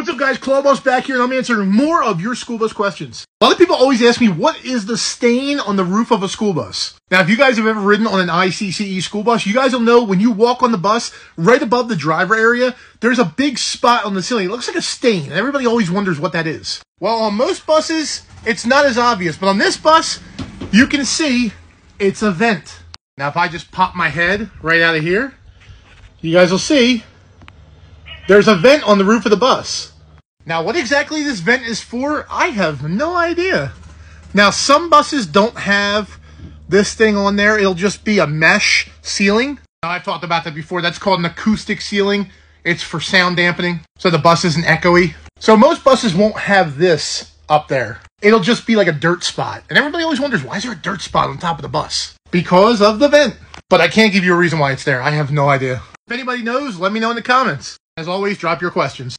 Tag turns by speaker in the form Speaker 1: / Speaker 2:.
Speaker 1: What's up, guys? Clawboss back here, and I'm answering more of your school bus questions. A lot of people always ask me, what is the stain on the roof of a school bus? Now, if you guys have ever ridden on an ICCE school bus, you guys will know when you walk on the bus, right above the driver area, there's a big spot on the ceiling. It looks like a stain, and everybody always wonders what that is. Well, on most buses, it's not as obvious, but on this bus, you can see it's a vent. Now, if I just pop my head right out of here, you guys will see there's a vent on the roof of the bus. Now, what exactly this vent is for, I have no idea. Now, some buses don't have this thing on there. It'll just be a mesh ceiling. Now, I've talked about that before. That's called an acoustic ceiling. It's for sound dampening, so the bus isn't echoey. So most buses won't have this up there. It'll just be like a dirt spot. And everybody always wonders, why is there a dirt spot on top of the bus? Because of the vent. But I can't give you a reason why it's there. I have no idea. If anybody knows, let me know in the comments. As always, drop your questions.